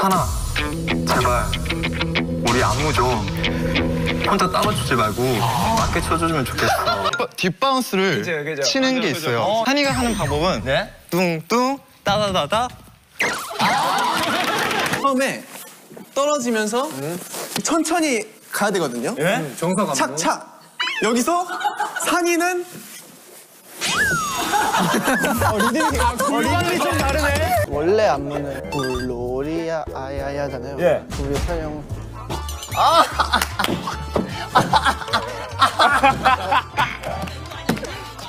산아 제발 우리 안무 좀 혼자 따라주지 말고 맞게 쳐주면 좋겠어 뒷바운스를 그죠, 그죠. 치는 게 있어요. 한이가 하는 방법은 네? 뚱뚱 따다다다 처음에 떨어지면서 천천히 가야 되거든요. 예? 정석 감독. 착착. 여기서 산이는 리듬이 좀 다르네. 원래 안무는 불로리야 아야야잖아요. 예. 우리 사용